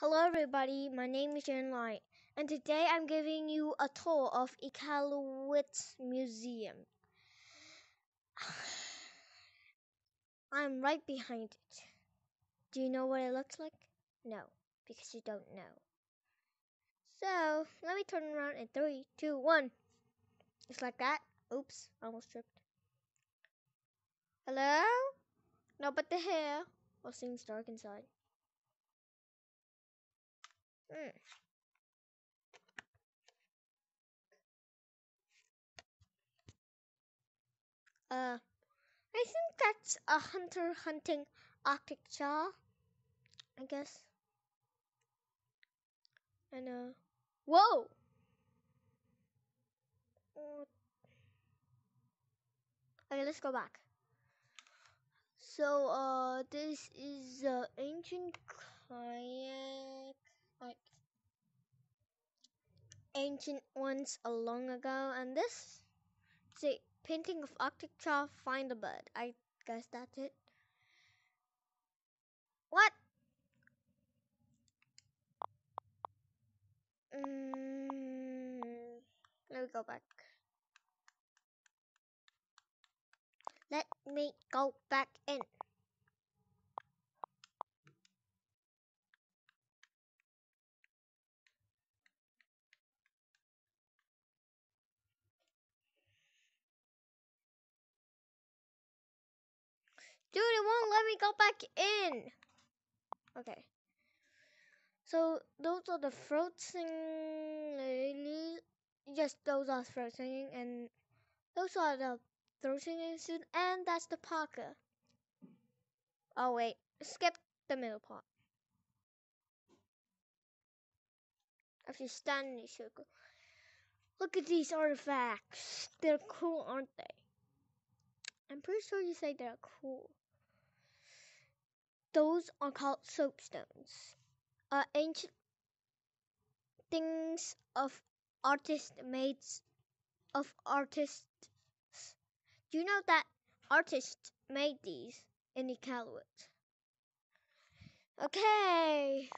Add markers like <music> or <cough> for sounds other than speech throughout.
Hello everybody, my name is Jen Light, and today I'm giving you a tour of Iqaluit Museum. <sighs> I'm right behind it. Do you know what it looks like? No, because you don't know. So, let me turn around in three, two, one. Just like that. Oops, almost tripped. Hello? No, but the hair. Well, seems dark inside. Mm. Uh, I think that's a hunter hunting Arctic char. I guess. And uh, whoa. Okay, let's go back. So, uh, this is uh, ancient kayak like ancient ones a long ago, and this is a painting of Arctic char. Find a bird. I guess that's it. What? Mm, let me go back. Let me go back in. Dude, it won't let me go back in. Okay. So those are the throat singing Yes, those are singing, and those are the singing suit, and that's the parka. Oh wait, skip the middle part. If you stand in a circle. Look at these artifacts. They're cool, aren't they? I'm pretty sure you say they're cool. Those are called soapstones. Uh, ancient things of artist made of artists. Do you know that artists made these in Iqaluit? Okay,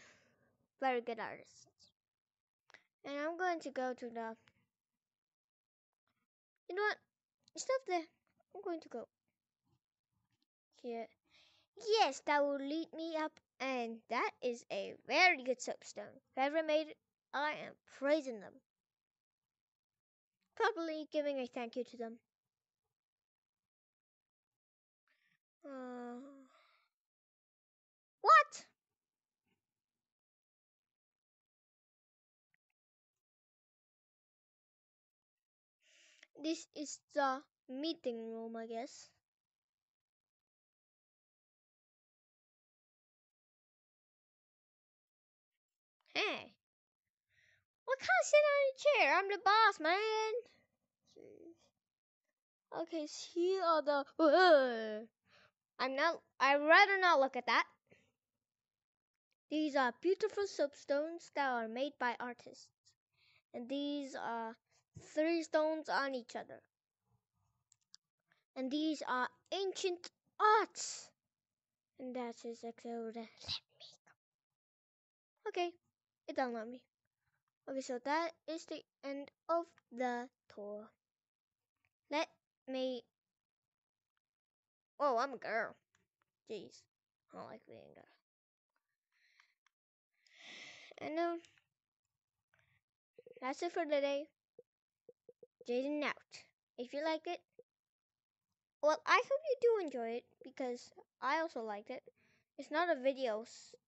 very good artists. And I'm going to go to the. You know what? Of there, I'm going to go here. Yes, that will lead me up, and that is a very good soapstone. Whoever made it, I am praising them. Probably giving a thank you to them. Uh, what? This is the meeting room, I guess. Hey. What can't sit on a chair? I'm the boss, man. Okay, here are the. I'm not. I'd rather not look at that. These are beautiful soapstones that are made by artists, and these are three stones on each other. And these are ancient arts. And that is Exoda. Let me go. Okay, don't let me. Okay, so that is the end of the tour. Let me. Oh, I'm a girl. Jeez, I don't like being a girl. And um, that's it for today. Jaden out. If you liked it, well, I hope you do enjoy it because I also liked it. It's not a video.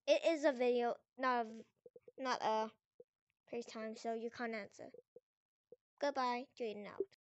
It is a video, not a, not a FaceTime, so you can't answer. Goodbye, Jaden out.